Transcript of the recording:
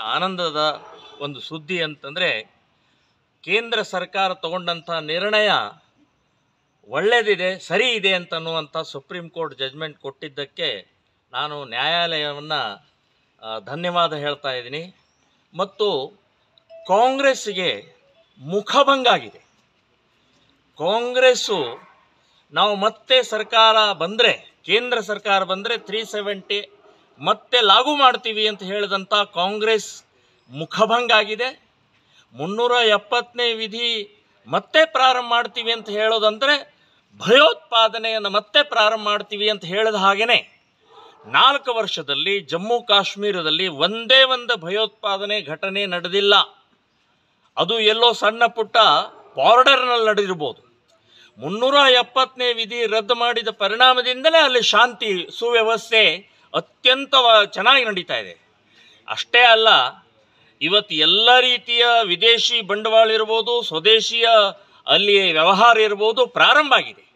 ಆನಂದದ ಒಂದು ಸುದ್ದಿ ಅಂತಂದರೆ, ಕೇಂದ್ರ ಸರ್ಕಾರ ತಗೊಂಡಂಥ ನಿರ್ಣಯ ಒಳ್ಳೆಯದಿದೆ ಸರಿ ಇದೆ ಅಂತನ್ನುವಂಥ ಸುಪ್ರೀಂ ಕೋರ್ಟ್ ಜಜ್ಮೆಂಟ್ ಕೊಟ್ಟಿದ್ದಕ್ಕೆ ನಾನು ನ್ಯಾಯಾಲಯವನ್ನು ಧನ್ಯವಾದ ಹೇಳ್ತಾ ಇದ್ದೀನಿ. ಮತ್ತು ಕಾಂಗ್ರೆಸ್ಸಿಗೆ ಮುಖಭಂಗ ಆಗಿದೆ. ಕಾಂಗ್ರೆಸ್ಸು ನಾವು ಮತ್ತೆ ಸರ್ಕಾರ ಬಂದರೆ, ಕೇಂದ್ರ ಸರ್ಕಾರ ಬಂದರೆ ತ್ರೀ ಸೆವೆಂಟಿ ಮತ್ತೆ ಲಾಗು ಮಾಡ್ತೀವಿ ಅಂತ ಹೇಳಿದಂಥ ಕಾಂಗ್ರೆಸ್ ಮುಖಭಂಗ ಆಗಿದೆ ಮುನ್ನೂರ ಎಪ್ಪತ್ತನೇ ವಿಧಿ ಮತ್ತೆ ಪ್ರಾರಂಭ ಮಾಡ್ತೀವಿ ಅಂತ ಹೇಳೋದಂದರೆ ಭಯೋತ್ಪಾದನೆಯನ್ನು ಮತ್ತೆ ಪ್ರಾರಂಭ ಮಾಡ್ತೀವಿ ಅಂತ ಹೇಳಿದ ಹಾಗೆಯೇ ನಾಲ್ಕು ವರ್ಷದಲ್ಲಿ ಜಮ್ಮು ಕಾಶ್ಮೀರದಲ್ಲಿ ಒಂದೇ ಒಂದು ಭಯೋತ್ಪಾದನೆ ಘಟನೆ ನಡೆದಿಲ್ಲ. ಅದು ಎಲ್ಲೋ ಸಣ್ಣ ಪುಟ್ಟ ಬಾರ್ಡರ್ನಲ್ಲಿ ನಡೆದಿರ್ಬೋದು. ಮುನ್ನೂರ ಎಪ್ಪತ್ತನೇ ವಿಧಿ ರದ್ದು ಮಾಡಿದ ಪರಿಣಾಮದಿಂದಲೇ ಅಲ್ಲಿ ಶಾಂತಿ ಸುವ್ಯವಸ್ಥೆ ಅತ್ಯಂತ ಚೆನ್ನಾಗಿ ನಡೀತಾ ಇದೆ. ಅಷ್ಟೇ ಅಲ್ಲ, ಇವತ್ತು ಎಲ್ಲ ರೀತಿಯ ವಿದೇಶಿ ಬಂಡವಾಳ ಇರ್ಬೋದು, ಸ್ವದೇಶಿಯ ಅಲ್ಲಿ ವ್ಯವಹಾರ ಇರ್ಬೋದು ಪ್ರಾರಂಭ ಆಗಿದೆ.